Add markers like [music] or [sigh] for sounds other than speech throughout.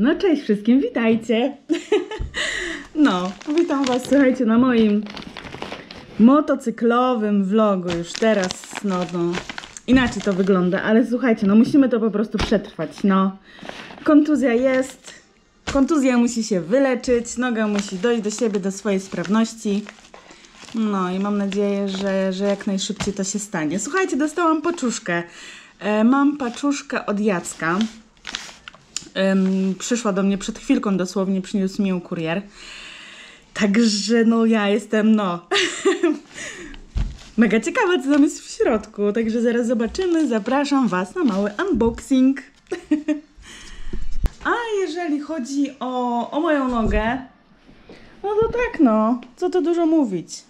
No cześć wszystkim, witajcie. [laughs] No, witam was, słuchajcie, na moim motocyklowym vlogu już teraz, no, no, inaczej to wygląda, ale słuchajcie, no musimy to po prostu przetrwać, no. Kontuzja jest, kontuzja musi się wyleczyć, noga musi dojść do siebie, do swojej sprawności. No i mam nadzieję, że, że jak najszybciej to się stanie. Słuchajcie, dostałam paczuszkę. E, mam paczuszkę od Jacka. Przyszła do mnie przed chwilką dosłownie, przyniósł mi ją kurier. Także no ja jestem no [laughs] mega ciekawa co tam jest w środku. Także zaraz zobaczymy. Zapraszam Was na mały unboxing. [laughs] A jeżeli chodzi o, o moją nogę, no to tak no, co tu dużo mówić.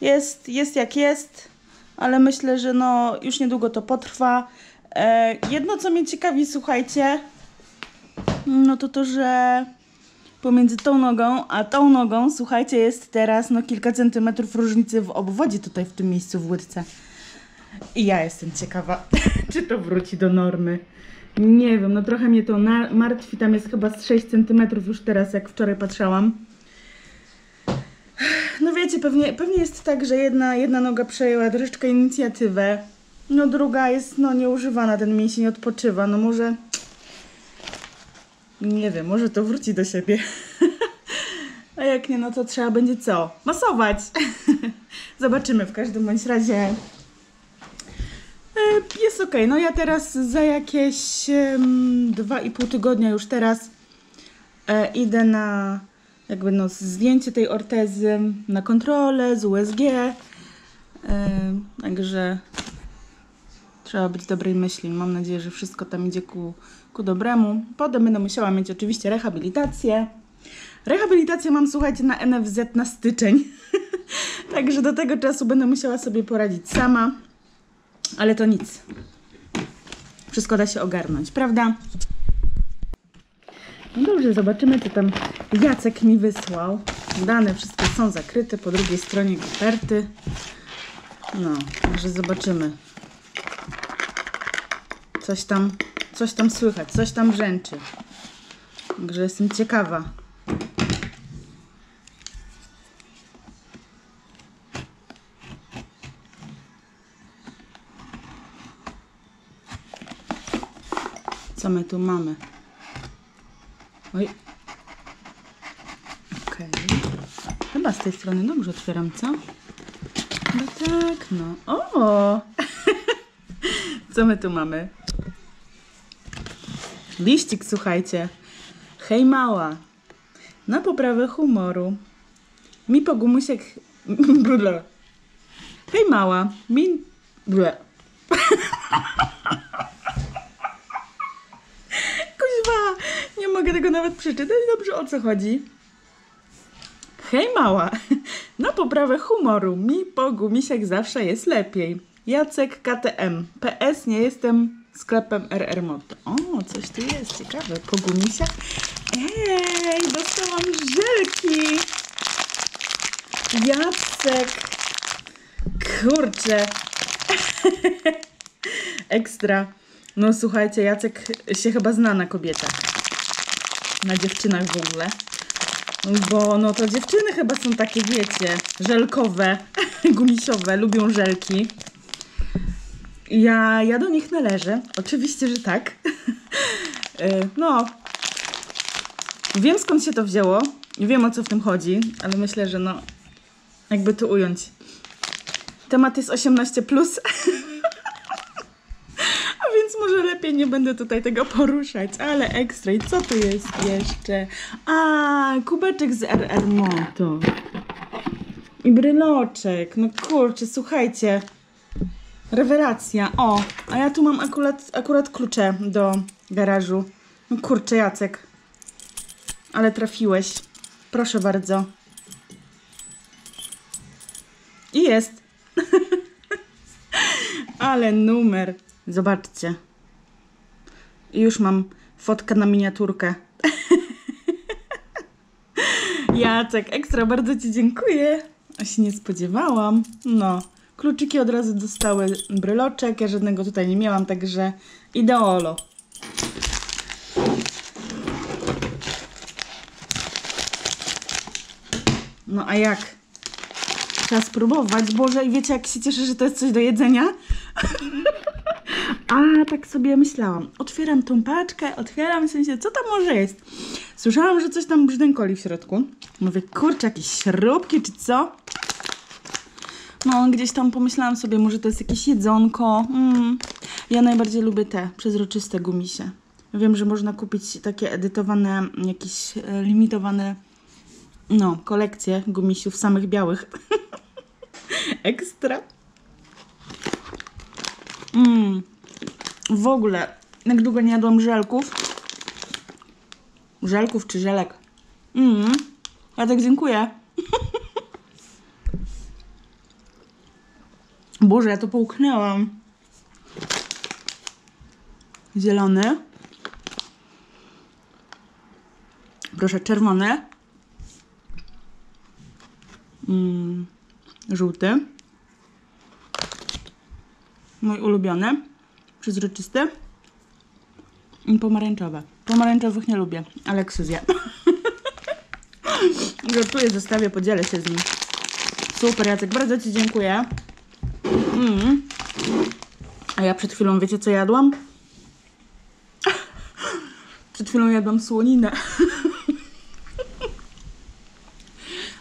Jest, jest jak jest, ale myślę, że no już niedługo to potrwa. E, jedno co mnie ciekawi, słuchajcie, no to to, że pomiędzy tą nogą a tą nogą, słuchajcie, jest teraz no kilka centymetrów różnicy w obwodzie tutaj w tym miejscu w łydce. I ja jestem ciekawa, [laughs] czy to wróci do normy. Nie wiem, no trochę mnie to martwi. Tam jest chyba z 6 cm już teraz, jak wczoraj patrzałam. No wiecie, pewnie, pewnie jest tak, że jedna, jedna noga przejęła troszeczkę inicjatywę. No druga jest no nieużywana, ten mięsień odpoczywa. No może... Nie wiem, może to wróci do siebie. [laughs] A jak nie, no to trzeba będzie co? Masować! [laughs] Zobaczymy w każdym bądź razie. E, Jest ok. No ja teraz za jakieś i pół tygodnia już teraz e, idę na jakby no zdjęcie tej ortezy, na kontrolę z USG. E, także trzeba być dobrej myśli. Mam nadzieję, że wszystko tam idzie ku, ku dobremu. Potem będę musiała mieć oczywiście rehabilitację. Rehabilitację mam, słuchajcie, na NFZ na styczeń. [laughs] Także do tego czasu będę musiała sobie poradzić sama. Ale to nic. Wszystko da się ogarnąć, prawda? No dobrze, zobaczymy, co tam Jacek mi wysłał. Dane wszystkie są zakryte po drugiej stronie koperty. No, także zobaczymy. Coś tam, coś tam słychać, coś tam brzęczy. Także jestem ciekawa. Co my tu mamy? Oj. Okej. Chyba z tej strony dobrze otwieram, co? No tak, no. O! [laughs] Co my tu mamy? Liścik, słuchajcie. Hej mała. Na poprawę humoru. Mi po gumusiek... [laughs] Ble. Hej mała. Mi... Ble. [laughs] Kuźwa, nie mogę tego nawet przeczytać. Dobrze, o co chodzi? Hej mała, [laughs] na poprawę humoru mi po gumisiach zawsze jest lepiej. Jacek KTM. PS nie jestem sklepem RR Moto. O, coś tu jest ciekawe. Po gumisiach? Ej, dostałam żelki. Jacek. Kurczę. [laughs] Ekstra. No słuchajcie, Jacek się chyba zna na kobietach. Na dziewczynach w ogóle. Bo no to dziewczyny chyba są takie, wiecie, żelkowe, [laughs] gumisiowe, lubią żelki. Ja, ja do nich należę. Oczywiście, że tak. [laughs] Y, no. Wiem skąd się to wzięło. Wiem o co w tym chodzi, ale myślę, że no. Jakby to ująć. Temat jest 18. Plus. [laughs] A więc może lepiej nie będę tutaj tego poruszać, ale ekstra. I co tu jest jeszcze? A, kubeczek z RR Moto. I bryloczek. No kurczę, słuchajcie. Rewelacja. O, a ja tu mam akurat, akurat klucze do garażu. No kurczę, Jacek. Ale trafiłeś. Proszę bardzo. I jest. [laughs] Ale numer. Zobaczcie. Już mam fotkę na miniaturkę. [laughs] Jacek, ekstra, bardzo Ci dziękuję. A się nie spodziewałam. No, Kluczyki od razu dostały bryloczek, ja żadnego tutaj nie miałam, także ideolo. No a jak? Trzeba spróbować. Boże, i wiecie, jak się cieszę, że to jest coś do jedzenia? [laughs] a, tak sobie myślałam. Otwieram tą paczkę, otwieram, w sensie, co tam może jest? Słyszałam, że coś tam brzdękoli w środku. Mówię, kurczę, jakieś śrubki czy co? No, gdzieś tam pomyślałam sobie, może to jest jakieś jedzonko. Mm. Ja najbardziej lubię te przezroczyste gumisie. Wiem, że można kupić takie edytowane, jakieś e, limitowane, no, kolekcje gumisiów samych białych. [laughs] Ekstra. Mm. W ogóle, jak długo nie jadłam żelków. Żelków czy żelek? Mm. Ja tak dziękuję. [laughs] Boże, ja to połknęłam. Zielony. Proszę, czerwony. Mm, żółty. Mój ulubiony. Przezroczysty. I pomarańczowe. Pomarańczowych nie lubię, ale Ksy zje. [laughs] Żartuję, zostawię, podzielę się z nim. Super, Jacek, bardzo Ci dziękuję. Mm. A ja przed chwilą, wiecie co jadłam? [laughs] Przed chwilą jadłam słoninę. [laughs]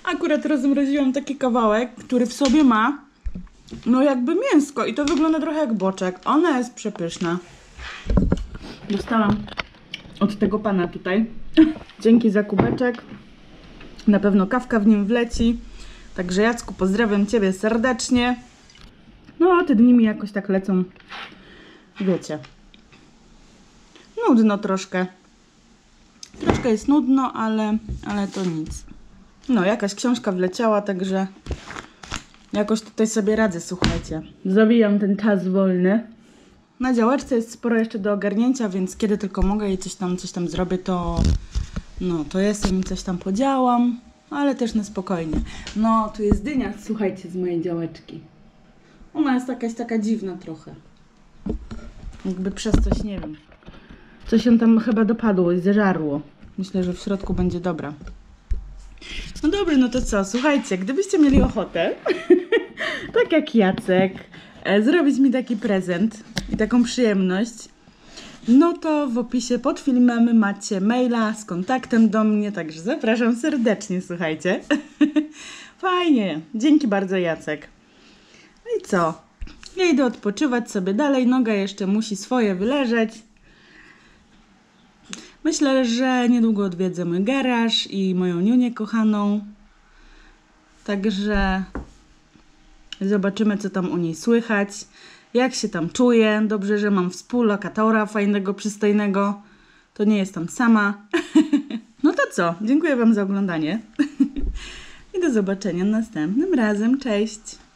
Akurat rozmroziłam taki kawałek, który w sobie ma no jakby mięsko i to wygląda trochę jak boczek. Ona jest przepyszna. Dostałam od tego pana tutaj. [laughs] Dzięki za kubeczek. Na pewno kawka w nim wleci. Także Jacku, pozdrawiam Ciebie serdecznie. No, te dni mi jakoś tak lecą, wiecie, nudno troszkę. Troszkę jest nudno, ale, ale to nic. No, jakaś książka wleciała, także jakoś tutaj sobie radzę, słuchajcie. Zabijam ten czas wolny. Na działeczce jest sporo jeszcze do ogarnięcia, więc kiedy tylko mogę i coś tam, coś tam zrobię, to no, to jestem i coś tam podziałam, ale też na spokojnie. No, tu jest dynia, słuchajcie, z mojej działeczki. Ona jest jakaś taka dziwna trochę. Jakby przez coś, nie wiem. Coś się tam chyba dopadło i zeżarło. Myślę, że w środku będzie dobra. No dobrze, no to co? Słuchajcie, gdybyście mieli ochotę, [laughs] tak jak Jacek, e, zrobić mi taki prezent i taką przyjemność, no to w opisie pod filmem macie maila z kontaktem do mnie, także zapraszam serdecznie, słuchajcie. [laughs] Fajnie. Dzięki bardzo, Jacek. I co? Ja idę odpoczywać sobie dalej. Noga jeszcze musi swoje wyleżeć. Myślę, że niedługo odwiedzę mój garaż i moją niunię kochaną. Także zobaczymy, co tam u niej słychać. Jak się tam czuję. Dobrze, że mam współlokatora fajnego, przystojnego. To nie jestem sama. [laughs] No to co? Dziękuję Wam za oglądanie. [laughs] I do zobaczenia następnym razem. Cześć!